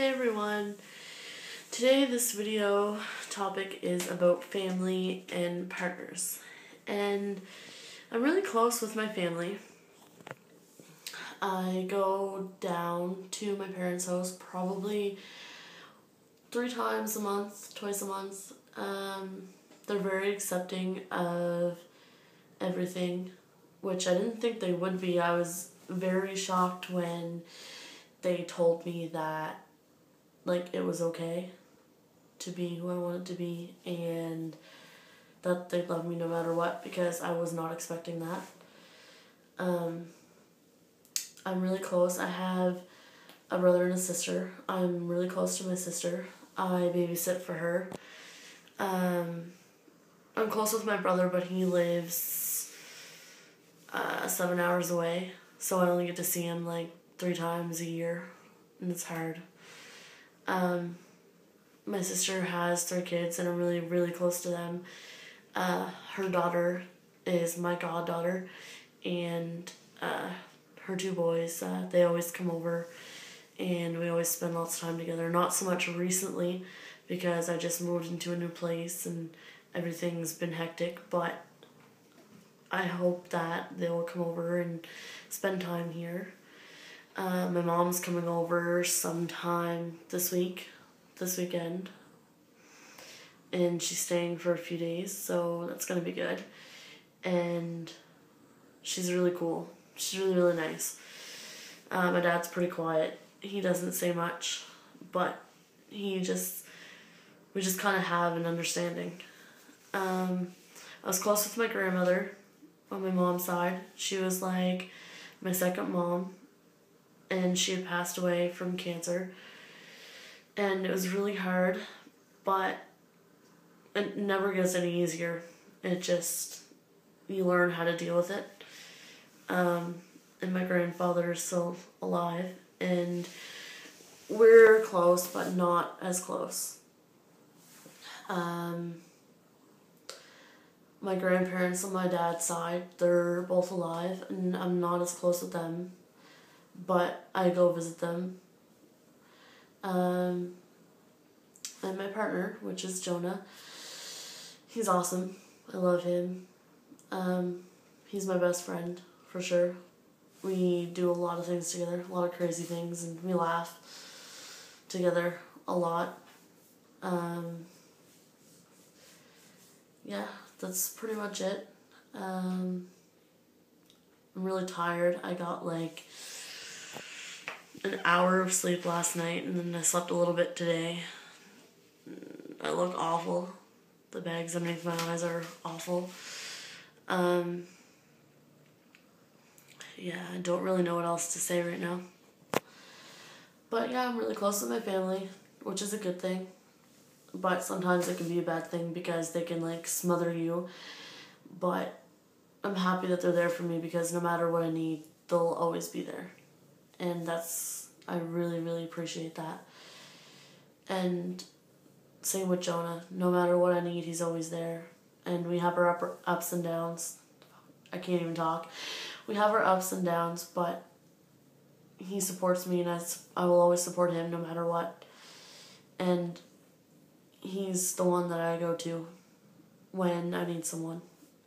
Hey everyone! Today this video topic is about family and partners. And I'm really close with my family. I go down to my parents' house probably three times a month, twice a month. Um, they're very accepting of everything, which I didn't think they would be. I was very shocked when they told me that like it was okay to be who I wanted to be and that they'd love me no matter what because I was not expecting that. Um, I'm really close. I have a brother and a sister. I'm really close to my sister. I babysit for her. Um, I'm close with my brother, but he lives uh, seven hours away, so I only get to see him like three times a year, and it's hard. Um, my sister has three kids, and I'm really, really close to them. Uh, her daughter is my goddaughter, and uh, her two boys, uh, they always come over, and we always spend lots of time together. Not so much recently, because I just moved into a new place, and everything's been hectic, but I hope that they will come over and spend time here. Uh, my mom's coming over sometime this week, this weekend. And she's staying for a few days, so that's gonna be good. And she's really cool. She's really, really nice. Uh, my dad's pretty quiet. He doesn't say much, but he just, we just kind of have an understanding. Um, I was close with my grandmother on my mom's side. She was like my second mom and she had passed away from cancer. And it was really hard, but it never gets any easier. It just, you learn how to deal with it. Um, and my grandfather is still alive, and we're close, but not as close. Um, my grandparents on my dad's side, they're both alive, and I'm not as close with them but I go visit them. Um, and my partner, which is Jonah, he's awesome. I love him. Um, he's my best friend, for sure. We do a lot of things together, a lot of crazy things, and we laugh together a lot. Um, yeah, that's pretty much it. Um, I'm really tired. I got like an hour of sleep last night and then I slept a little bit today. I look awful. The bags underneath my eyes are awful. Um, yeah, I don't really know what else to say right now. But yeah, I'm really close with my family, which is a good thing. But sometimes it can be a bad thing because they can like smother you. But I'm happy that they're there for me because no matter what I need, they'll always be there and that's I really really appreciate that. And same with Jonah. No matter what I need, he's always there, and we have our upper, ups and downs. I can't even talk. We have our ups and downs, but he supports me, and I, I will always support him no matter what. And he's the one that I go to when I need someone.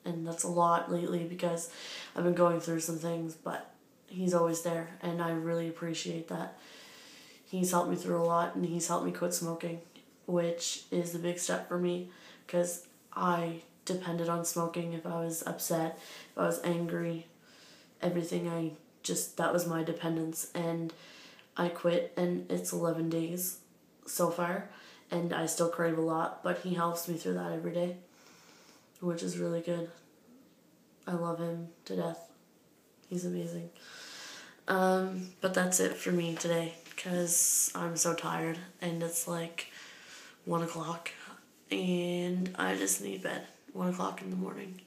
And that's a lot lately because I've been going through some things, but he's always there, and I really appreciate that. He's helped me through a lot, and he's helped me quit smoking, which is the big step for me, because I depended on smoking if I was upset, if I was angry, everything. I just that was my dependence, and I quit, and it's eleven days so far, and I still crave a lot, but he helps me through that every day, which is really good. I love him to death. He's amazing. Um, but that's it for me today because I'm so tired and it's like 1 o'clock and I just need bed. 1 o'clock in the morning.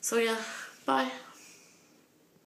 So yeah, bye.